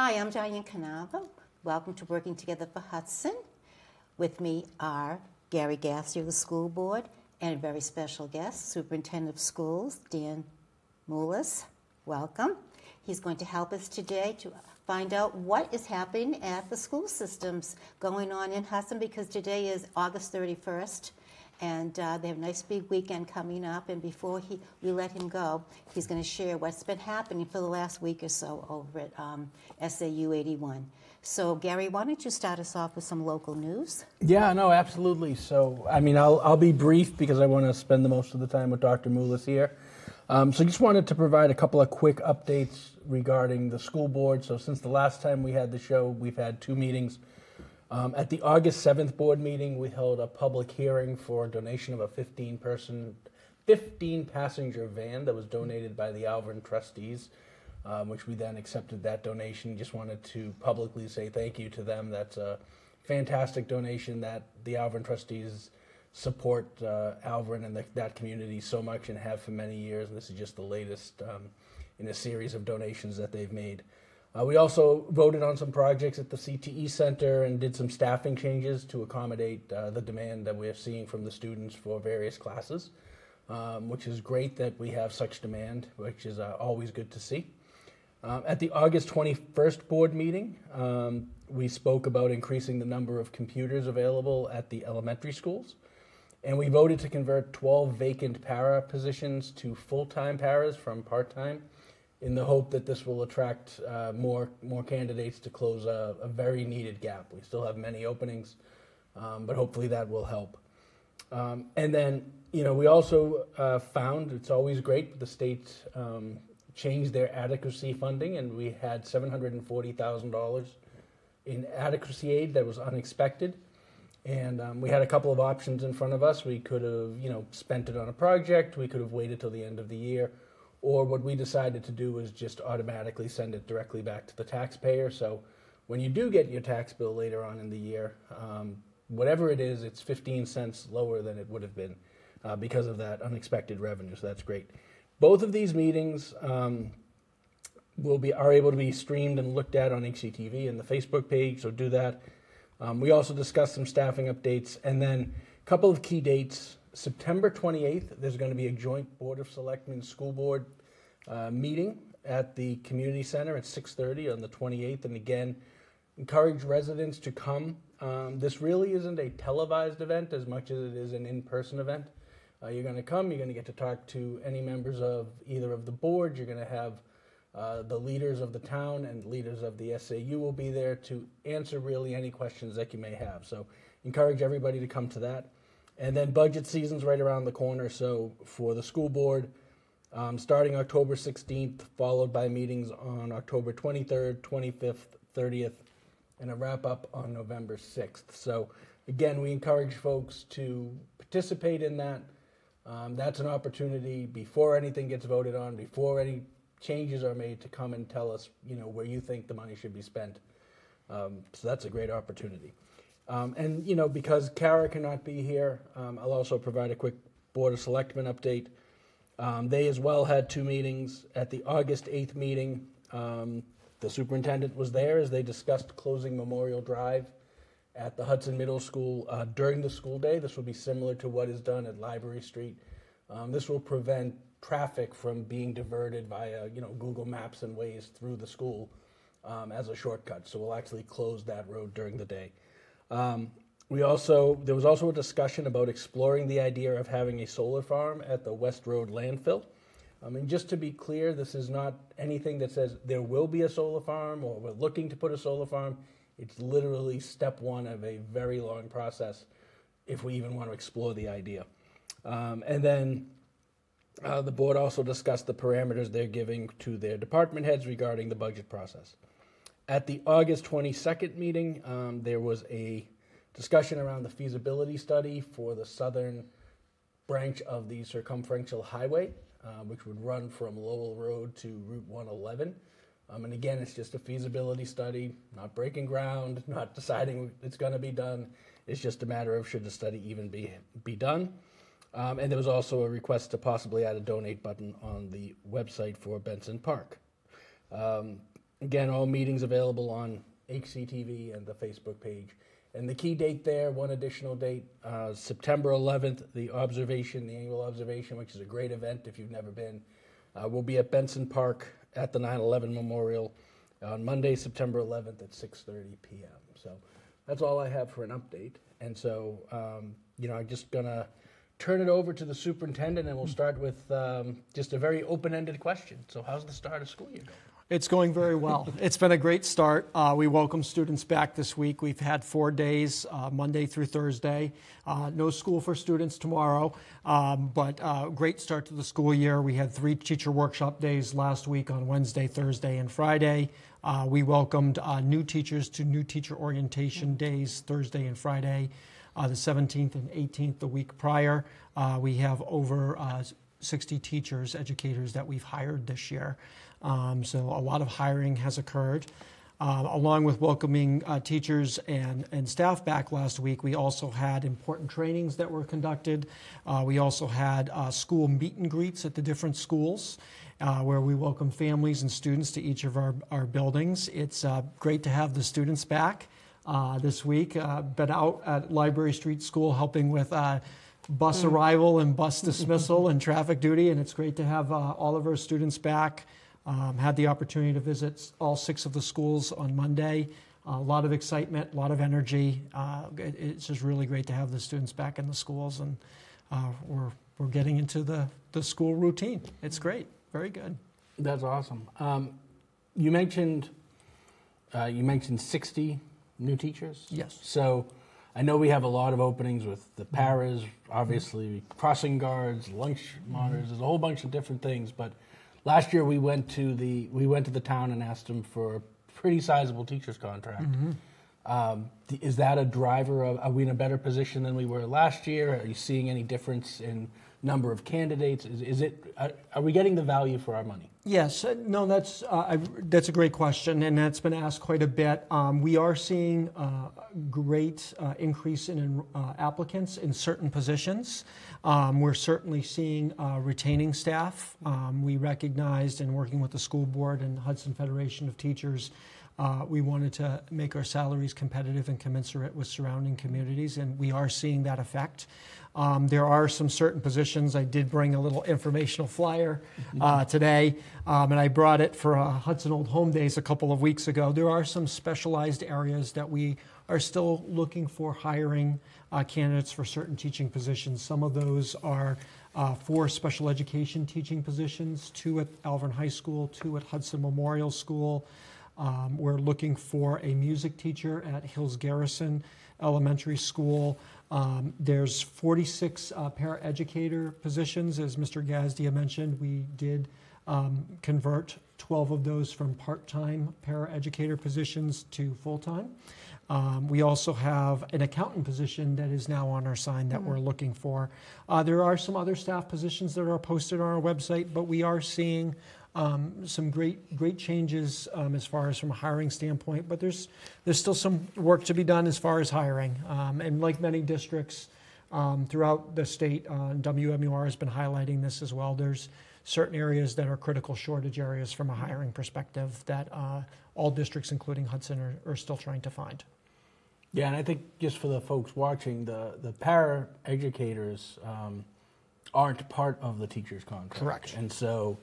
Hi, I'm Diane Canavo. Welcome to Working Together for Hudson. With me are Gary Gazdia, the school board, and a very special guest, Superintendent of Schools, Dan Moulis. Welcome. He's going to help us today to find out what is happening at the school systems going on in Hudson because today is August 31st and uh, they have a nice big weekend coming up. And before he, we let him go, he's going to share what's been happening for the last week or so over at um, SAU 81. So, Gary, why don't you start us off with some local news? Yeah, no, absolutely. So, I mean, I'll, I'll be brief because I want to spend the most of the time with Dr. Moulis here. Um, so, just wanted to provide a couple of quick updates regarding the school board. So, since the last time we had the show, we've had two meetings. Um, at the August 7th board meeting, we held a public hearing for a donation of a 15 person, 15 passenger van that was donated by the Alvirne trustees, um, which we then accepted that donation. Just wanted to publicly say thank you to them. That's a fantastic donation that the Alvirne trustees support uh, Alvirne and the, that community so much and have for many years. And this is just the latest um, in a series of donations that they've made. Uh, we also voted on some projects at the CTE Center and did some staffing changes to accommodate uh, the demand that we're seeing from the students for various classes, um, which is great that we have such demand, which is uh, always good to see. Um, at the August 21st board meeting, um, we spoke about increasing the number of computers available at the elementary schools. And we voted to convert 12 vacant para positions to full time paras from part time in the hope that this will attract uh, more more candidates to close a, a, very needed gap. We still have many openings, um, but hopefully that will help. Um, and then, you know, we also uh, found it's always great the state um, changed their adequacy funding, and we had seven hundred and forty thousand dollars in adequacy aid that was unexpected. And um, we had a couple of options in front of us. We could have, you know, spent it on a project. We could have waited till the end of the year or what we decided to do was just automatically send it directly back to the taxpayer. So when you do get your tax bill later on in the year, um, whatever it is, it's 15 cents lower than it would have been uh, because of that unexpected revenue. So that's great. Both of these meetings um, will be are able to be streamed and looked at on HCTV and the Facebook page. So do that. Um, we also discussed some staffing updates and then a couple of key dates September 28th, there's going to be a joint Board of Selectmen School Board uh, meeting at the community center at 6:30 on the 28th, and again, encourage residents to come. Um, this really isn't a televised event as much as it is an in-person event. Uh, you're going to come. You're going to get to talk to any members of either of the boards. You're going to have uh, the leaders of the town and leaders of the SAU will be there to answer really any questions that you may have. So encourage everybody to come to that. And then budget season's right around the corner. So for the school board, um, starting October 16th, followed by meetings on October 23rd, 25th, 30th, and a wrap up on November 6th. So again, we encourage folks to participate in that. Um, that's an opportunity before anything gets voted on, before any changes are made, to come and tell us, you know, where you think the money should be spent. Um, so that's a great opportunity. Um, and, you know, because Kara cannot be here, um, I'll also provide a quick Board of Selectmen update. Um, they as well had two meetings. At the August 8th meeting, um, the superintendent was there as they discussed closing Memorial Drive at the Hudson Middle School uh, during the school day. This will be similar to what is done at Library Street. Um, this will prevent traffic from being diverted via, you know, Google Maps and Waze through the school um, as a shortcut. So we'll actually close that road during the day. Um, we also there was also a discussion about exploring the idea of having a solar farm at the West Road landfill. I mean, just to be clear, this is not anything that says there will be a solar farm or we're looking to put a solar farm. It's literally step one of a very long process if we even want to explore the idea. Um, and then uh, the board also discussed the parameters they're giving to their department heads regarding the budget process. At the August 22nd meeting, um, there was a discussion around the feasibility study for the southern branch of the circumferential highway, uh, which would run from Lowell Road to Route 111. Um, and again, it's just a feasibility study, not breaking ground, not deciding it's going to be done. It's just a matter of should the study even be be done. Um, and there was also a request to possibly add a donate button on the website for Benson Park. Um, Again, all meetings available on HCTV and the Facebook page. And the key date there, one additional date, uh, September 11th, the observation, the annual observation, which is a great event if you've never been. Uh, we'll be at Benson Park at the 9/11 Memorial on Monday, September 11th at 6:30 p.m. So that's all I have for an update. And so, um, you know, I'm just gonna turn it over to the superintendent, and we'll start with um, just a very open-ended question. So, how's the start of school year going? It's going very well. it's been a great start. Uh, we welcome students back this week. We've had four days, uh, Monday through Thursday. Uh, no school for students tomorrow, um, but uh, great start to the school year. We had three teacher workshop days last week on Wednesday, Thursday, and Friday. Uh, we welcomed uh, new teachers to new teacher orientation days Thursday and Friday, the 17th and 18th the week prior. we have over 60 teachers, educators that we've hired this year. Um, so a lot of hiring has occurred. Uh, along with welcoming uh, teachers and, and staff back last week, we also had important trainings that were conducted. Uh, we also had uh, school meet and greets at the different schools. Uh, where we welcome families and students to each of our, our buildings. It's uh, great to have the students back this week. been out at Library Street School helping with bus mm. arrival and bus dismissal and traffic duty, and it's great to have all of our students back. Um, had the opportunity to visit all six of the schools on Monday. Uh, a lot of excitement, a lot of energy. Uh, it, it's just really great to have the students back in the schools, and uh, we're, we're getting into the, the school routine. It's great, very good. That's awesome. Um, you mentioned uh, you mentioned 60 new teachers. Yes. So I know we have a lot of openings with the paras, obviously crossing guards, lunch monitors. Mm-hmm. There's a whole bunch of different things, but Last year we went to the we went to the town and asked them for a pretty sizable teacher's contract. Mm-hmm. Um, is that a driver of? Are we in a better position than we were last year? Are you seeing any difference in number of candidates? Is, is it? Are, we getting the value for our money? Yes. Uh, no. That's uh, that's a great question, and that's been asked quite a bit. Um, we are seeing a uh, great uh, increase in uh, applicants in certain positions. Um, we're certainly seeing retaining staff. Um, we recognized in working with the school board and Hudson Federation of Teachers. Uh, we wanted to make our salaries competitive and commensurate with surrounding communities, and we are seeing that effect. Um, there are some certain positions. I did bring a little informational flyer uh, today, um, and I brought it for uh, Hudson Old Home Days a couple of weeks ago. There are some specialized areas that we are still looking for hiring uh, candidates for certain teaching positions. Some of those are uh, four special education teaching positions, two at Alvirne High School, two at Hudson Memorial School. Um, we're looking for a music teacher at Hills Garrison Elementary School. Um, there's 46 uh, paraeducator positions, as Mr. Gazdia mentioned. We did um, convert 12 of those from part-time paraeducator positions to full-time. Um, we also have an accountant position that is now on our sign that mm-hmm. we're looking for. Uh, there are some other staff positions that are posted on our website, but we are seeing um, some great great changes um, as far as from a hiring standpoint. But there's there's still some work to be done as far as hiring. Um, and like many districts um, throughout the state, uh, WMUR has been highlighting this as well. There's certain areas that are critical shortage areas from a hiring perspective that uh, all districts, including Hudson, are, are still trying to find. Yeah, and I think just for the folks watching, the the para educators um, aren't part of the teacher's contract. Correct. And so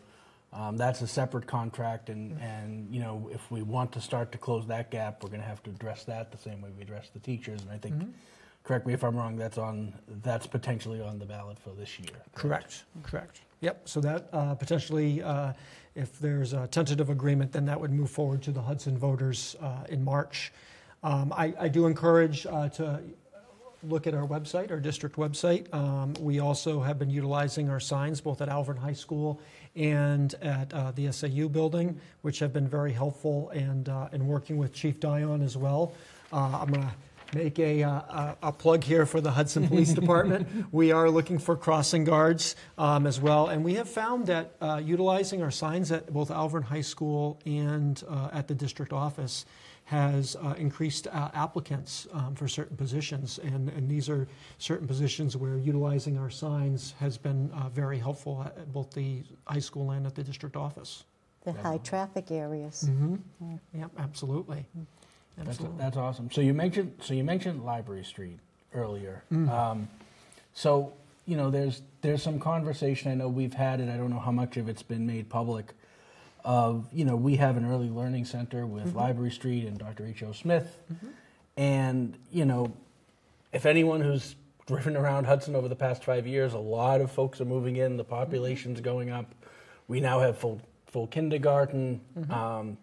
um, that's a separate contract, and, mm-hmm. and you know if we want to start to close that gap, we're going to have to address that the same way we address the teachers. And I think, mm-hmm. correct me if I'm wrong, that's on that's potentially on the ballot for this year. Correct. Correct. correct. Yep. So that uh, potentially, uh, if there's a tentative agreement, then that would move forward to the Hudson voters uh, in March. Um, I, I, do encourage uh, to look at our website, our district website. Um, we also have been utilizing our signs both at Alvirne High School and at uh, the SAU building, which have been very helpful, and uh, and working with Chief Dion as well. Uh, I'm going to make a, uh, a, a, plug here for the Hudson Police Department. we are looking for crossing guards um, as well, and we have found that uh, utilizing our signs at both Alvirne High School and uh, at the district office has uh, increased uh, applicants um, for certain positions, and, and these are certain positions where utilizing our signs has been uh, very helpful at both the high school and at the district office. the high traffic areas. Mm-hmm. Yep, absolutely. That's, Absolutely. that's awesome. So you mentioned so you mentioned Library Street earlier. Mm. Um, so you know, there's there's some conversation. I know we've had it. I don't know how much of it's been made public. Of you know, we have an early learning center with Mm-hmm. Library Street and Dr. H. O. Smith, and you know, if anyone who's driven around Hudson over the past five years, a lot of folks are moving in. The population's going up. We now have full full kindergarten. Um,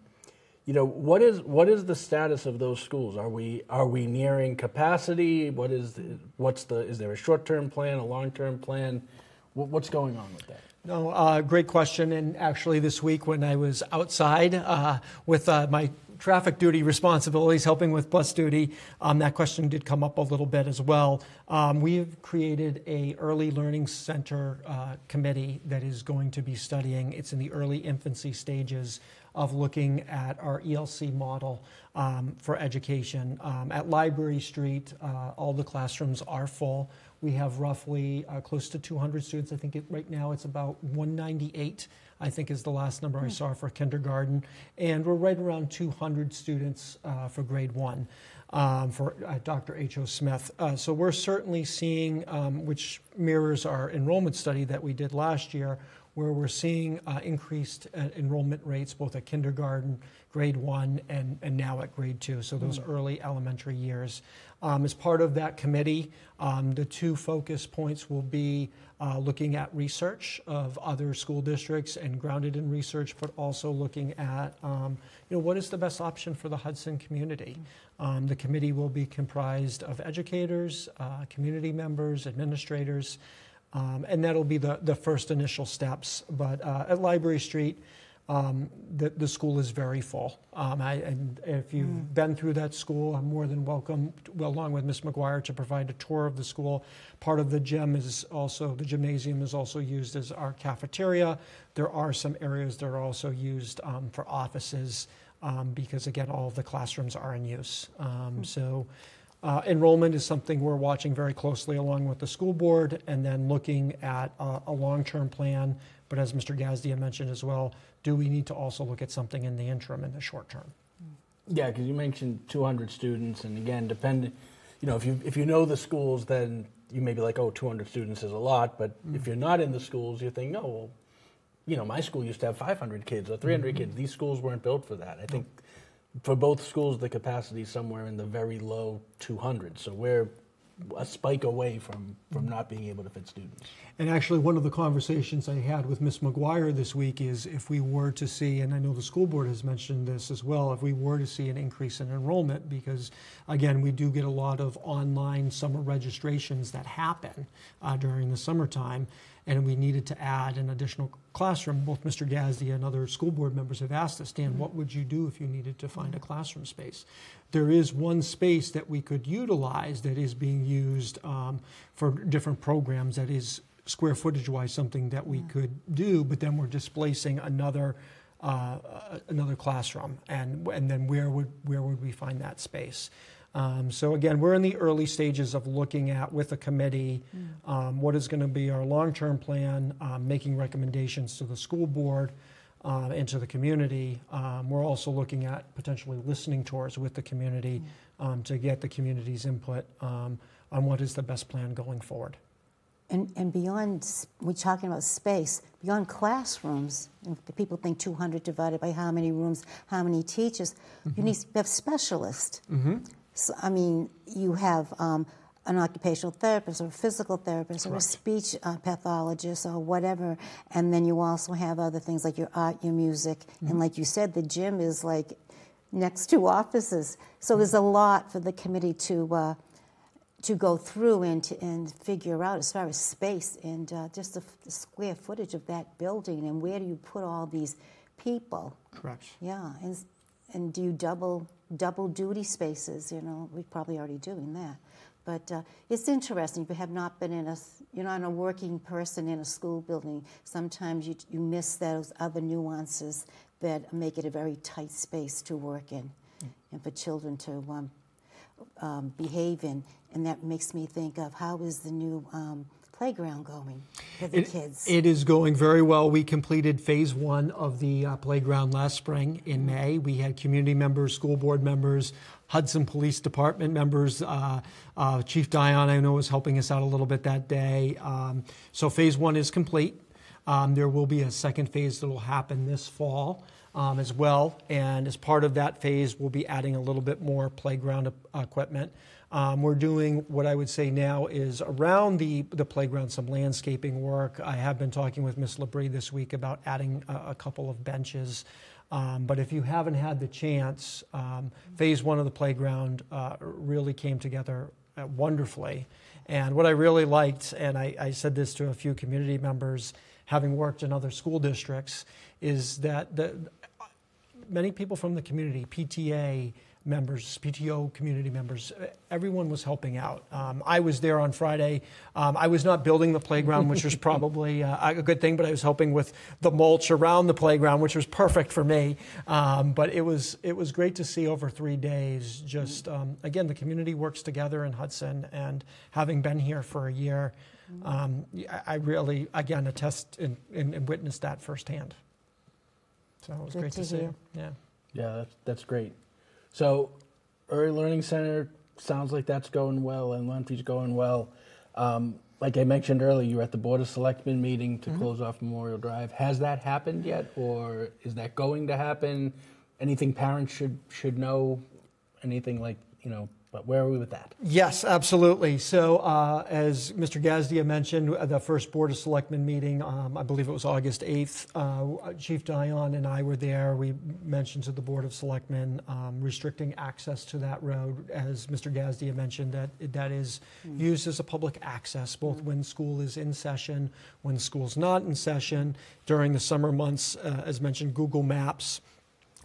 you know what is what is the status of those schools? Are we are we nearing capacity? What is the, what's the is there a short term plan, a long term plan? What, what's going on with that? No, uh, great question. And actually, this week when I was outside uh, with uh, my traffic duty responsibilities, helping with bus duty, um, that question did come up a little bit as well. Um, we've created a early learning center uh, committee that is going to be studying. It's in the early infancy stages of looking at our ELC model um, for education. Um, at Library Street, uh, all the classrooms are full. We have roughly uh, close to 200 students. I think it, right now it's about 198, I think is the last number I saw for kindergarten. And we're right around 200 students uh, for grade one um, for uh, Dr. H.O. Smith. Uh, so we're certainly seeing, um, which mirrors our enrollment study that we did last year, where we're seeing uh, increased uh, enrollment rates both at kindergarten, grade one, and, and now at grade two, so those early elementary years. Um, as part of that committee, um, the two focus points will be uh, looking at research of other school districts and grounded in research, but also looking at um, you know what is the best option for the Hudson community. Um, the committee will be comprised of educators, uh, community members, administrators. Um, and that'll be the, the first initial steps. But uh, at Library Street, um, the, the school is very full. Um, I, and if you've been through that school, I'm more than welcome, well, along with Ms. McGuire, to provide a tour of the school. Part of the gym is also, the gymnasium is also used as our cafeteria. There are some areas that are also used um, for offices um, because, again, all of the classrooms are in use. Um, So uh, enrollment is something we're watching very closely along with the school board and then looking at uh, a long-term plan. But as Mr. Gazdia mentioned as well, do we need to also look at something in the interim in the short term? Yeah, because you mentioned 200 students, and again, depending, you know, if you if you know the schools, then you may be like, oh, 200 students is a lot. But if you're not in the schools, you think, oh, well, you know, my school used to have 500 kids or 300 kids. These schools weren't built for that. I think for both schools, the capacity is somewhere in the very low 200. So we're a spike away from from not being able to fit students. And actually, one of the conversations I had with Ms. McGuire this week is if we were to see, and I know the school board has mentioned this as well, if we were to see an increase in enrollment, because again, we do get a lot of online summer registrations that happen uh, during the summertime, and we needed to add an additional classroom. Both Mr. Gazdi and other school board members have asked us, Dan, what would you do if you needed to find a classroom space? There is one space that we could utilize that is being used um, for different programs that is square footage wise something that we could do, but then we're displacing another uh, uh, another classroom, and and then where would where would we find that space? Um, so again, we're in the early stages of looking at with a committee um, what is going to be our long-term plan, um, making recommendations to the school board um, and to the community. Um, we're also looking at potentially listening tours with the community um, to get the community's input um, on what is the best plan going forward. And, and beyond, we're talking about space, beyond classrooms, if the people think 200 divided by how many rooms, how many teachers, you need to have specialists. So, I mean, you have um, an occupational therapist or a physical therapist or a speech uh, pathologist or whatever. And then you also have other things like your art, your music. And like you said, the gym is like next to offices. So there's a lot for the committee to. Uh, to go through and to, and figure out as far as space and uh, just the, f- the square footage of that building and where do you put all these people? Correct. Yeah, and, and do you double double duty spaces? You know, we're probably already doing that, but uh, it's interesting. If you have not been in a, you're not a working person in a school building. Sometimes you you miss those other nuances that make it a very tight space to work in, and for children to um, um, behave in. And that makes me think of how is the new um, playground going for the It- kids? It is going very well. We completed phase one of the uh, playground last spring in May. We had community members, school board members, Hudson Police Department members. Uh, uh, Chief Dion, I know, was helping us out a little bit that day. Um, so phase one is complete. Um, there will be a second phase that will happen this fall um, as well. And as part of that phase, we'll be adding a little bit more playground equipment. Um, we're doing what I would say now is around the, the playground some landscaping work. I have been talking with Miss Labrie this week about adding a, a couple of benches. Um, but if you haven't had the chance, um, phase one of the playground uh, really came together uh, wonderfully. And what I really liked, and I, I said this to a few community members, having worked in other school districts, is that the, many people from the community, PTA members, PTO community members, uh, everyone was helping out. Um, I was there on Friday. Um, I was not building the playground, which was probably uh, a good thing, but I was helping with the mulch around the playground, which was perfect for me. Um, but it was it was great to see over three days. Just um, again, the community works together in Hudson, and having been here for a year, um, I I really again attest and, and, and witnessed that firsthand. So it was Good great to to see. hear. Yeah. Yeah, that's, that's great. So, Early Learning Center sounds like that's going well, and Lunfy's going well. Um, like I mentioned earlier, you were at the Board of Selectmen meeting to close off Memorial Drive. Has that happened yet, or is that going to happen? Anything parents should should know? Anything like you know? But where are we with that? Yes, absolutely. So, uh, as Mr. Gazdia mentioned, the first Board of Selectmen meeting, um, I believe it was August 8th, uh, Chief Dion and I were there. We mentioned to the Board of Selectmen um, restricting access to that road. As Mr. Gazdia mentioned, that that is used as a public access, both when school is in session, when school's not in session, during the summer months, uh, as mentioned, Google Maps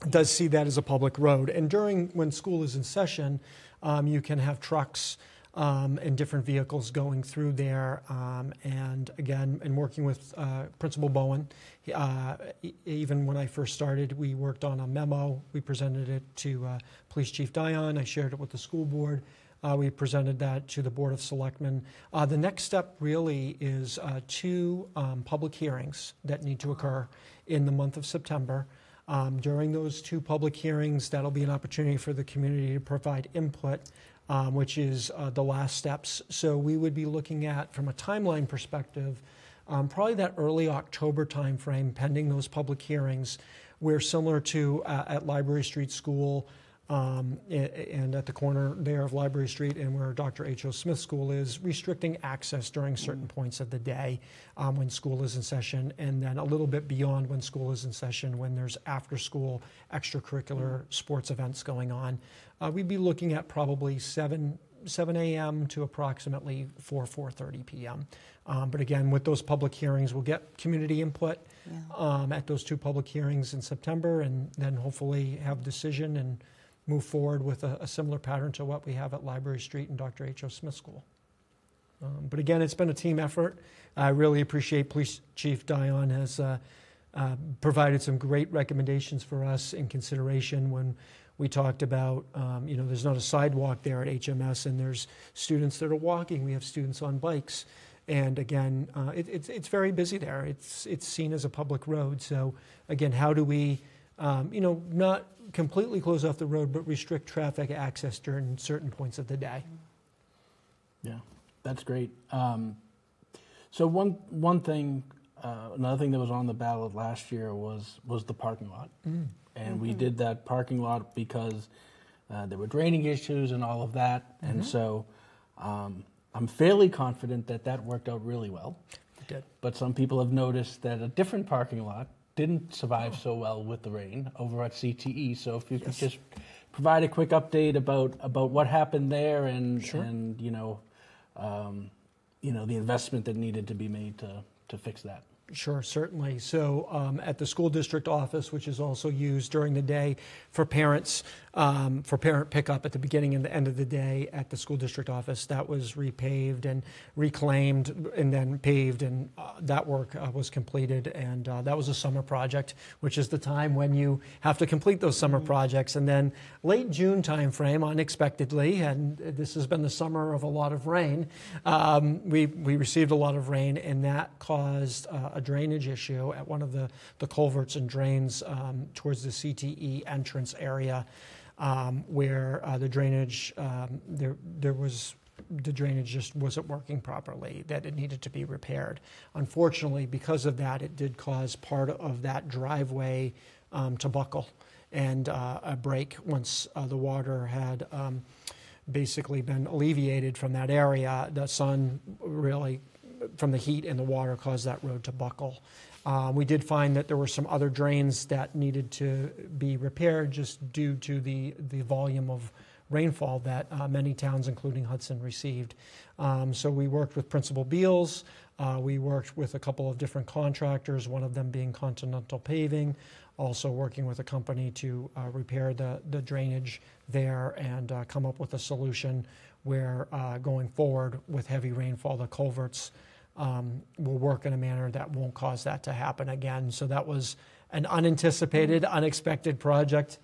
does see that as a public road. And during, when school is in session, um, you can have trucks um, and different vehicles going through there. Um, and again, in working with uh, Principal Bowen, uh, even when I first started, we worked on a memo. We presented it to uh, Police Chief Dion. I shared it with the school board. Uh, we presented that to the Board of Selectmen. Uh, the next step really is uh, two um, public hearings that need to occur in the month of September. Um, During those two public hearings, that'll be an opportunity for the community to provide input, um, which is uh, the last steps. So we would be looking at, from a timeline perspective, um, probably that early October timeframe, pending those public hearings, where similar to uh, at Library Street School um, and at the corner there of Library Street and where Dr. H.O. Smith School is, restricting access during certain points of the day um, when school is in session, and then a little bit beyond when school is in session, when there's after-school extracurricular sports events going on. Uh, We'd be looking at probably 7, 7 a.m. to approximately 4, 4:30 p.m. Um, But again, with those public hearings, we'll get community input Yeah. um, at those two public hearings in September, and then hopefully have decision and move forward with a, a similar pattern to what we have at Library Street and Dr. H.O. Smith School. Um, but again, it's been a team effort. I really appreciate Police Chief Dion has uh, uh, provided some great recommendations for us in consideration when we talked about, um, you know, there's not a sidewalk there at HMS, and there's students that are walking. We have students on bikes. And again, uh, it, it's, it's very busy there. It's, it's seen as a public road. So again, how do we, um, you know, not completely close off the road, but restrict traffic access during certain points of the day? Yeah, that's great. Um, so one one thing, uh, another thing that was on the ballot last year was was the parking lot, and we did that parking lot because uh, there were draining issues and all of that, and so um, I'm fairly confident that that worked out really well. It did. But some people have noticed that a different parking lot didn't survive so well with the rain over at CTE. So if you could just provide a quick update about about what happened there and Sure. and you know um, you know the investment that needed to be made to to fix that. Sure, certainly. So um, at the school district office, which is also used during the day for parents, um, for parent pickup at the beginning and the end of the day at the school district office, that was repaved and reclaimed and then paved, and uh, that work uh, was completed. And uh, that was a summer project, which is the time when you have to complete those summer projects. And then late June timeframe, unexpectedly, and this has been the summer of a lot of rain, um, we, we received a lot of rain, and that caused uh, a drainage issue at one of the, the culverts and drains um, towards the CTE entrance area, um, where uh, the drainage um, there there was the drainage just wasn't working properly, that it needed to be repaired. Unfortunately, because of that, it did cause part of that driveway um, to buckle and uh, a break once uh, the water had um, basically been alleviated from that area. The sun really from the heat and the water caused that road to buckle. Uh, we did find that there were some other drains that needed to be repaired just due to the, the volume of rainfall that uh, many towns, including Hudson, received. Um, so we worked with Principal Beals. Uh, we worked with a couple of different contractors, one of them being Continental Paving, also working with a company to uh, repair the, the drainage there and uh, come up with a solution where uh, going forward with heavy rainfall, the culverts um, will work in a manner that won't cause that to happen again. So that was an unanticipated, unexpected project.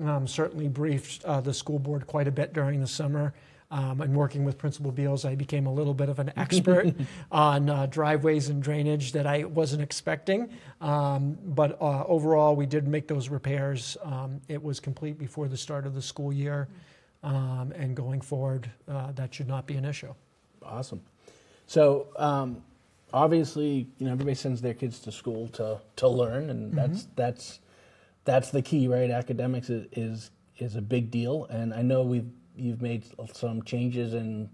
Um, certainly briefed uh, the school board quite a bit during the summer. Um, and working with Principal Beals, I became a little bit of an expert on uh, driveways and drainage that I wasn't expecting. Um, but uh, overall, we did make those repairs. Um, it was complete before the start of the school year. Um, and going forward, uh, that should not be an issue. Awesome. So um, obviously, you know, everybody sends their kids to school to to learn, and that's that's that's the key, right? Academics is, is is a big deal, and I know we've you've made some changes in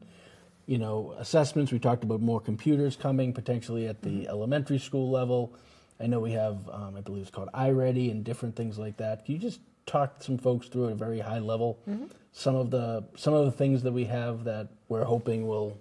you know assessments. We talked about more computers coming potentially at the elementary school level. I know we have, um, I believe it's called iReady and different things like that. Can you just talk some folks through at a very high level some of the some of the things that we have that we're hoping will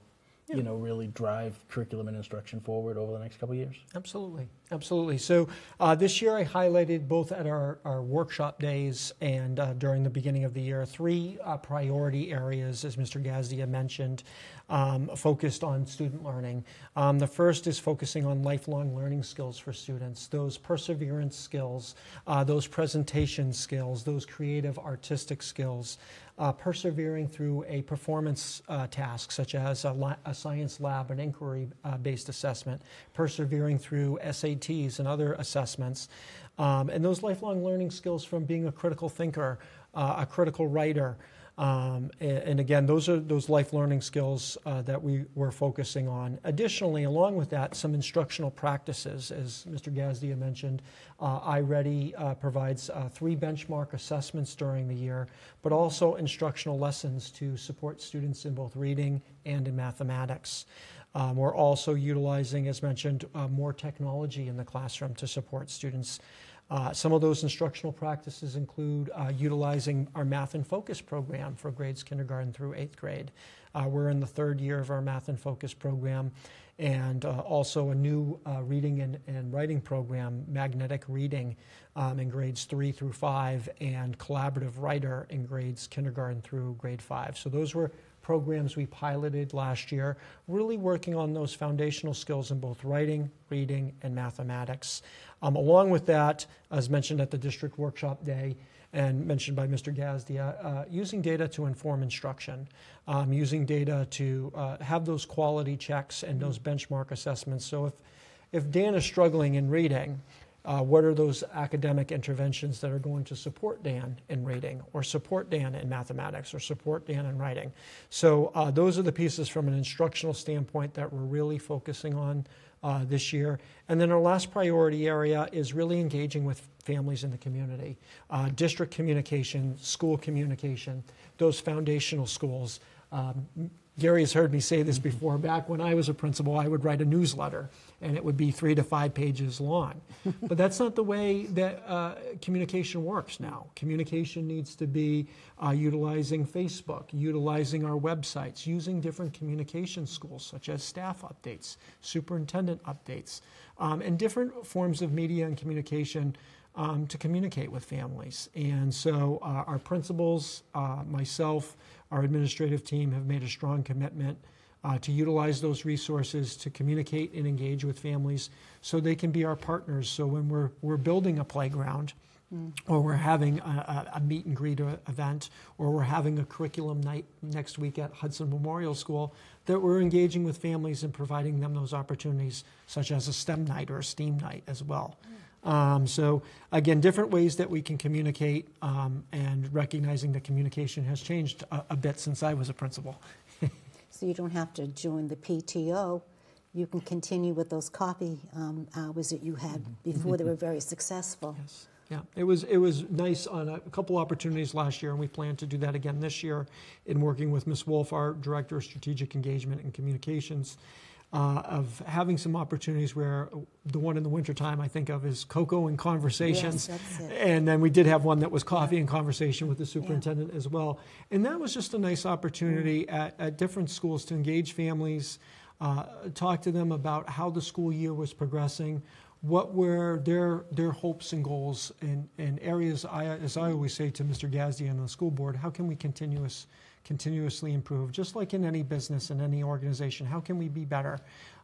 you know really drive curriculum and instruction forward over the next couple years Absolutely, absolutely. So uh, this year I highlighted both at our, our workshop days and uh, during the beginning of the year three uh, priority areas, as Mr. Gazdia mentioned, um, focused on student learning. Um, the first is focusing on lifelong learning skills for students, those perseverance skills, uh, those presentation skills, those creative artistic skills. Uh, persevering through a performance uh, task such as a, a science lab, an inquiry uh, based assessment, persevering through SATs and other assessments, um, and those lifelong learning skills from being a critical thinker, uh, a critical writer. Um, a- and, again, those are those life learning skills uh, that we were focusing on. Additionally, along with that, some instructional practices, as Mr. Gazdia mentioned. Uh, iReady uh, provides uh, three benchmark assessments during the year, but also instructional lessons to support students in both reading and in mathematics. Um, we're also utilizing, as mentioned, uh, more technology in the classroom to support students. Uh, some of those instructional practices include uh, utilizing our Math in Focus program for grades kindergarten through eighth grade. Uh, we're in the third year of our Math in Focus program, and uh, also a new uh, reading and, and writing program, Magnetic Reading, um, in grades three through five, and Collaborative Writer in grades kindergarten through grade five. So those were programs we piloted last year, really working on those foundational skills in both writing, reading, and mathematics. Um, along with that, as mentioned at the district workshop day, and mentioned by Mr. Gazdia, uh, using data to inform instruction, um, using data to uh, have those quality checks and those benchmark assessments. So if, if Dan is struggling in reading, uh, what are those academic interventions that are going to support Dan in reading, or support Dan in mathematics, or support Dan in writing? So uh, those are the pieces from an instructional standpoint that we're really focusing on uh, this year. And then our last priority area is really engaging with families in the community, uh, district communication, school communication, those foundational schools. Um, Gary has heard me say this before. Back when I was a principal, I would write a newsletter, and it would be three to five pages long. but that's not the way that uh, communication works now. Communication needs to be uh, utilizing Facebook, utilizing our websites, using different communication schools such as staff updates, superintendent updates, um, and different forms of media and communication um, to communicate with families. And so uh, our principals, uh, myself, our administrative team have made a strong commitment uh, to utilize those resources to communicate and engage with families so they can be our partners. So when we're, we're building a playground, or we're having a, a, a meet and greet event, or we're having a curriculum night next week at Hudson Memorial School, that we're engaging with families and providing them those opportunities, such as a STEM night or a STEAM night as well. Um, so again, different ways that we can communicate um, and recognizing that communication has changed a, a, bit since I was a principal. so you don't have to join the PTO. You can continue with those copy um, hours that you had before they were very successful. Yes. Yeah, it was it was nice on a couple opportunities last year, and we plan to do that again this year in working with Ms. Wolf, our Director of Strategic Engagement and Communications uh, of having some opportunities where the one in the wintertime I think of is cocoa and conversations. Yes, and then we did have one that was coffee yeah. and conversation with the superintendent yeah. as well. And that was just a nice opportunity mm. at, at different schools to engage families, uh, talk to them about how the school year was progressing, what were their their hopes and goals and, and areas I as I always say to Mr. Gazdi and the school board, how can we continuous continuously improve, just like in any business and any organization. How can we be better?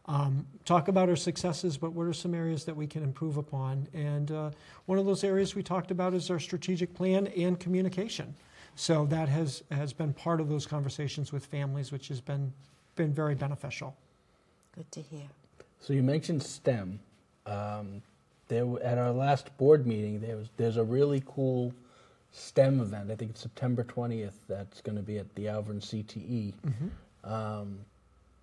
Um, talk about our successes, but what are some areas that we can improve upon? And uh, one of those areas we talked about is our strategic plan and communication. So that has, has been part of those conversations with families, which has been, been very beneficial. Good to hear. So you mentioned STEM. Um, there, at our last board meeting, there was, there's a really cool STEM event. I think it's September 20th. That's going to be at the Alvirne CTE. Mm-hmm. Um,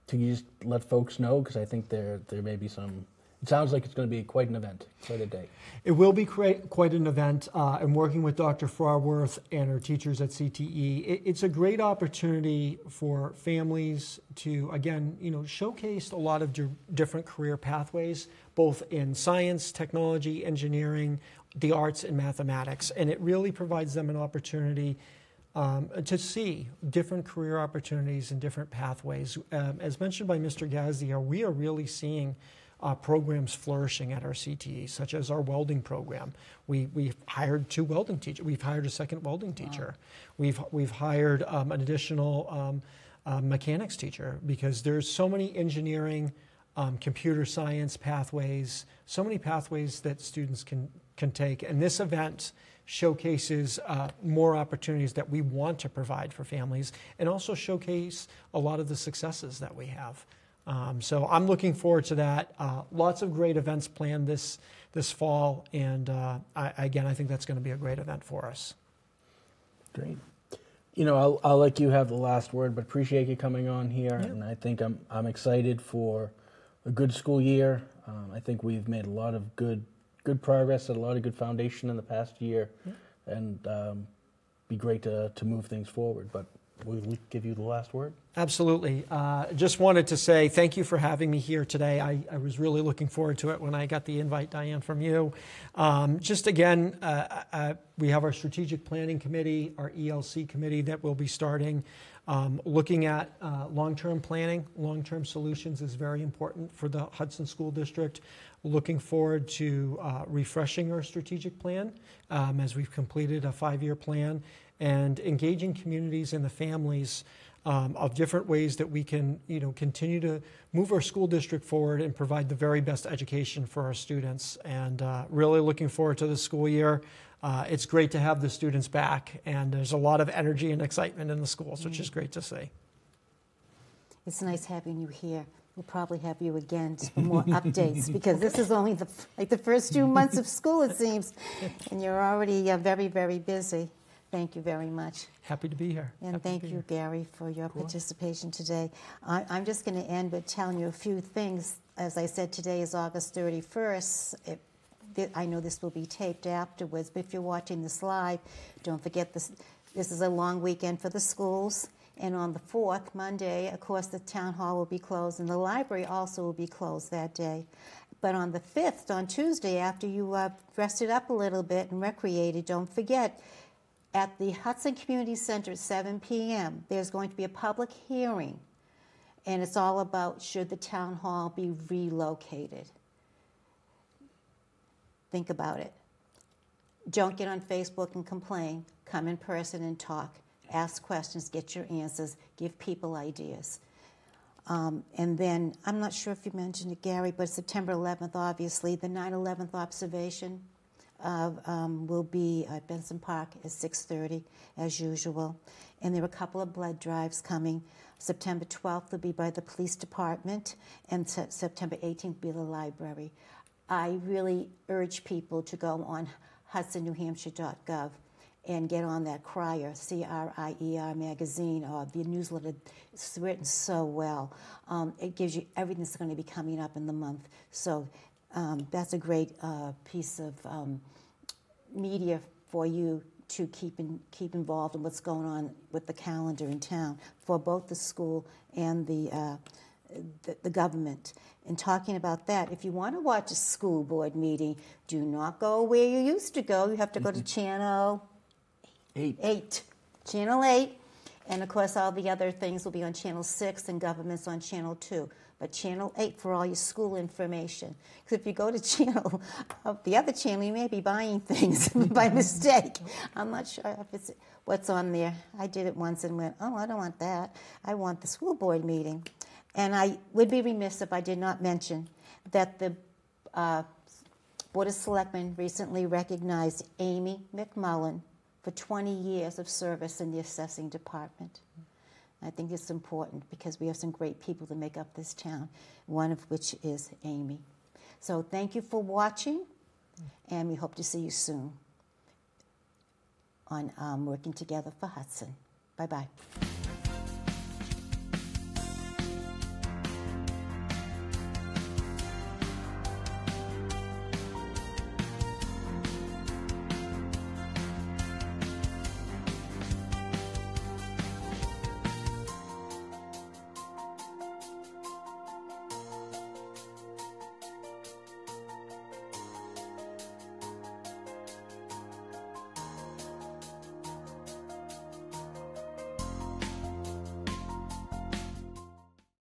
can you just let folks know? Because I think there there may be some. It sounds like it's going to be quite an event, quite a day. It will be quite, quite an event. Uh, I'm working with Dr. Farworth and her teachers at CTE. It, it's a great opportunity for families to, again, you know, showcase a lot of di- different career pathways, both in science, technology, engineering, the arts and mathematics. And it really provides them an opportunity um, to see different career opportunities and different pathways. Um, as mentioned by Mr. Gazdia, we are really seeing uh, programs flourishing at our CTE, such as our welding program. We, we've hired two welding teachers. We've hired a second welding teacher. Wow. We've, we've hired um, an additional um, uh, mechanics teacher because there's so many engineering, um, computer science pathways, so many pathways that students can can take. And this event showcases uh, more opportunities that we want to provide for families and also showcase a lot of the successes that we have. Um, so I'm looking forward to that. Uh, lots of great events planned this this fall, and uh, I, again, I think that's going to be a great event for us. Great. You know, I'll, I'll let you have the last word, but appreciate you coming on here, yeah. and I think I'm I'm excited for a good school year. Um, I think we've made a lot of good good progress and a lot of good foundation in the past year, yeah. and um, be great to, to move things forward. But we'll give you the last word. Absolutely. Uh, just wanted to say thank you for having me here today. I, I, was really looking forward to it when I got the invite, Diane, from you. Um, just again, uh, uh, we have our strategic planning committee, our ELC committee that will be starting. Um, looking at uh, long term planning, long term solutions is very important for the Hudson School District. Looking forward to uh, refreshing our strategic plan um, as we've completed a five year plan and engaging communities and the families. Um, of different ways that we can, you know, continue to move our school district forward and provide the very best education for our students. And uh, really looking forward to the school year. Uh, it's great to have the students back, and there's a lot of energy and excitement in the schools, which is great to see. It's nice having you here. We'll probably have you again for more updates because this is only the like the first two months of school, it seems, and you're already uh, very, very busy. Thank you very much. Happy to be here. And Happy thank you, here. Gary, for your cool. participation today. I, am just going to end with telling you a few things. As I said, today is August 31st. It, I know this will be taped afterwards, but if you're watching this live, don't forget this. This is a long weekend for the schools And on the 4th, Monday, of course, the town hall will be closed and the library also will be closed that day. But on the 5th, on Tuesday, after you uh, rested up a little bit and recreated, don't forget, at the Hudson Community Center at 7 p.m., there's going to be a public hearing. And it's all about should the town hall be relocated. Think about it. Don't get on Facebook and complain. Come in person and talk. Ask questions, get your answers, give people ideas. Um, and then, I'm not sure if you mentioned it, Gary, but September 11th, obviously, the 9 11th observation uh, um, will be at Benson Park at 6.30, as usual. And there are a couple of blood drives coming. September 12th will be by the police department, and se- September 18th will be the library. I really urge people to go on hudsonnewhampshire.gov and get on that Crier, C R I E R magazine or the newsletter. It's written so well. Um, it gives you everything that's going to be coming up in the month. So um, that's a great uh, piece of um, media for you to keep in, keep involved in what's going on with the calendar in town for both the school and the uh, the, the government. And talking about that, if you want to watch a school board meeting, do not go where you used to go. You have to go to channel Eight. eight, channel eight, and of course all the other things will be on channel six and government's on channel two. But channel eight for all your school information. Because if you go to channel, uh, the other channel, you may be buying things by mistake. I'm not sure if it's what's on there. I did it once and went, oh, I don't want that. I want the school board meeting. And I would be remiss if I did not mention that the uh, Board of Selectmen recently recognized Amy McMullen for 20 years of service in the assessing department. I think it's important because we have some great people to make up this town, one of which is Amy. So thank you for watching, and we hope to see you soon on um, Working Together for Hudson. Bye bye.